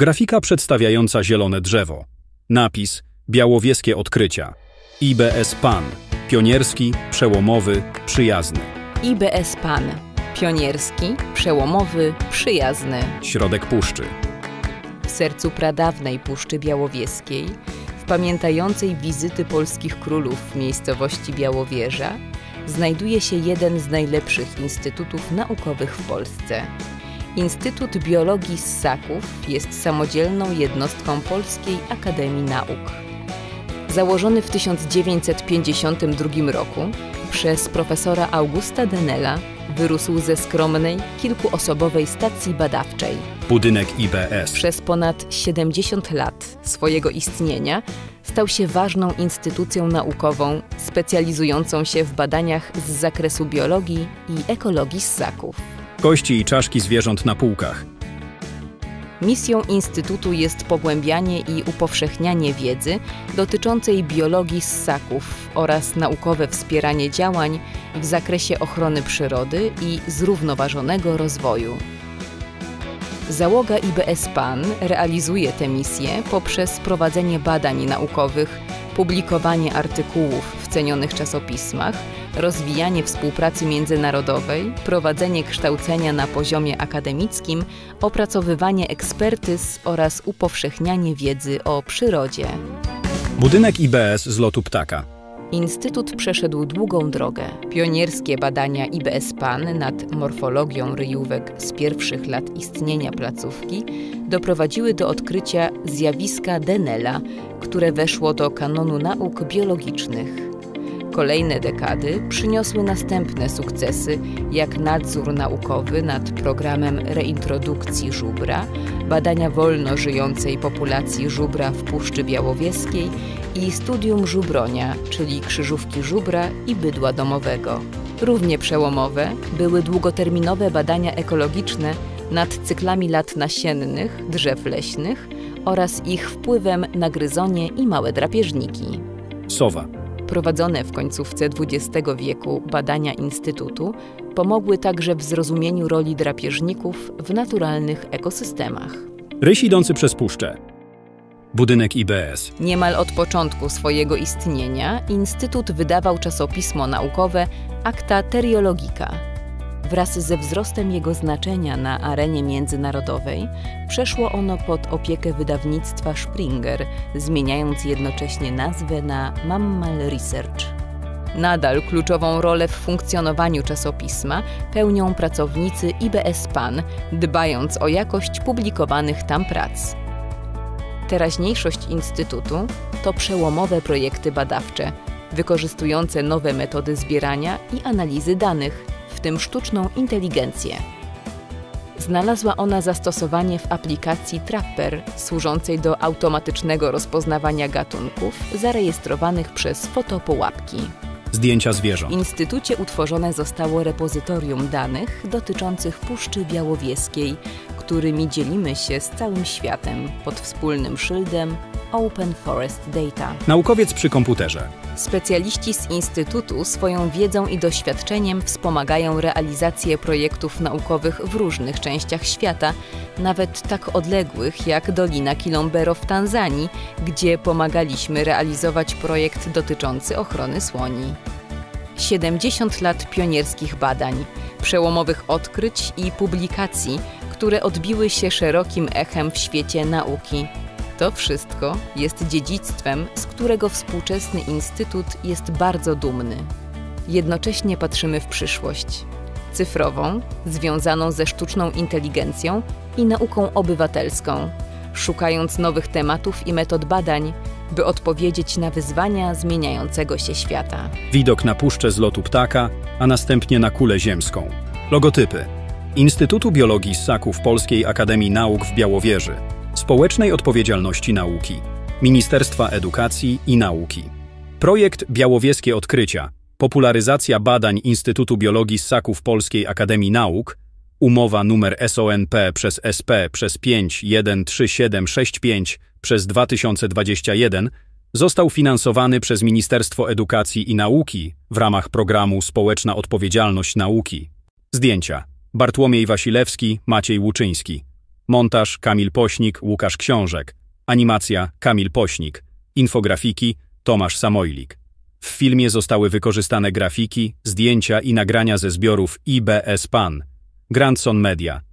Grafika przedstawiająca zielone drzewo. Napis Białowieskie odkrycia. IBS PAN. Pionierski, przełomowy, przyjazny. IBS PAN. Pionierski, przełomowy, przyjazny. Środek puszczy. W sercu pradawnej Puszczy Białowieskiej, w pamiętającej wizyty polskich królów w miejscowości Białowieża, znajduje się jeden z najlepszych instytutów naukowych w Polsce. Instytut Biologii Ssaków jest samodzielną jednostką Polskiej Akademii Nauk. Założony w 1952 roku przez profesora Augusta Denela, wyrósł ze skromnej, kilkuosobowej stacji badawczej. Budynek IBS. Przez ponad 70 lat swojego istnienia stał się ważną instytucją naukową specjalizującą się w badaniach z zakresu biologii i ekologii ssaków. Kości i czaszki zwierząt na półkach. Misją Instytutu jest pogłębianie i upowszechnianie wiedzy dotyczącej biologii ssaków oraz naukowe wspieranie działań w zakresie ochrony przyrody i zrównoważonego rozwoju. Załoga IBS PAN realizuje tę misję poprzez prowadzenie badań naukowych, publikowanie artykułów w cenionych czasopismach, rozwijanie współpracy międzynarodowej, prowadzenie kształcenia na poziomie akademickim, opracowywanie ekspertyz oraz upowszechnianie wiedzy o przyrodzie. Budynek IBS z lotu ptaka. Instytut przeszedł długą drogę. Pionierskie badania IBS PAN nad morfologią ryjówek z pierwszych lat istnienia placówki doprowadziły do odkrycia zjawiska Denela, które weszło do kanonu nauk biologicznych. Kolejne dekady przyniosły następne sukcesy, jak nadzór naukowy nad programem reintrodukcji żubra, badania wolno żyjącej populacji żubra w Puszczy Białowieskiej i studium żubronia, czyli krzyżówki żubra i bydła domowego. Równie przełomowe były długoterminowe badania ekologiczne nad cyklami lat nasiennych drzew leśnych oraz ich wpływem na gryzonie i małe drapieżniki. Sowa. Prowadzone w końcówce XX wieku badania Instytutu pomogły także w zrozumieniu roli drapieżników w naturalnych ekosystemach. Ryś idący przez puszczę. Budynek IBS. Niemal od początku swojego istnienia Instytut wydawał czasopismo naukowe Acta Teriologica. Wraz ze wzrostem jego znaczenia na arenie międzynarodowej przeszło ono pod opiekę wydawnictwa Springer, zmieniając jednocześnie nazwę na Mammal Research. Nadal kluczową rolę w funkcjonowaniu czasopisma pełnią pracownicy IBS PAN, dbając o jakość publikowanych tam prac. Teraźniejszość Instytutu to przełomowe projekty badawcze, wykorzystujące nowe metody zbierania i analizy danych, w tym sztuczną inteligencję. Znalazła ona zastosowanie w aplikacji Trapper, służącej do automatycznego rozpoznawania gatunków zarejestrowanych przez fotopołapki. Zdjęcia W zwierząt. Instytucie utworzone zostało repozytorium danych dotyczących Puszczy Białowieskiej, którymi dzielimy się z całym światem pod wspólnym szyldem Open Forest Data. Naukowiec przy komputerze. Specjaliści z Instytutu swoją wiedzą i doświadczeniem wspomagają realizację projektów naukowych w różnych częściach świata, nawet tak odległych jak Dolina Kilombero w Tanzanii, gdzie pomagaliśmy realizować projekt dotyczący ochrony słoni. 70 lat pionierskich badań, przełomowych odkryć i publikacji, które odbiły się szerokim echem w świecie nauki. To wszystko jest dziedzictwem, z którego współczesny Instytut jest bardzo dumny. Jednocześnie patrzymy w przyszłość cyfrową, związaną ze sztuczną inteligencją i nauką obywatelską, szukając nowych tematów i metod badań, by odpowiedzieć na wyzwania zmieniającego się świata. Widok na puszczę z lotu ptaka, a następnie na kulę ziemską. Logotypy. Instytutu Biologii Ssaków Polskiej Akademii Nauk w Białowieży. Społecznej Odpowiedzialności Nauki. Ministerstwa Edukacji i Nauki. Projekt Białowieskie Odkrycia. Popularyzacja badań Instytutu Biologii Ssaków Polskiej Akademii Nauk. Umowa numer SONP przez SP przez 513765 przez 2021 został finansowany przez Ministerstwo Edukacji i Nauki w ramach programu Społeczna Odpowiedzialność Nauki. Zdjęcia. Bartłomiej Wasilewski, Maciej Łuczyński. Montaż Kamil Pośnik, Łukasz Książek. Animacja Kamil Pośnik. Infografiki Tomasz Samojlik. W filmie zostały wykorzystane grafiki, zdjęcia i nagrania ze zbiorów IBS Pan. Grandson Media.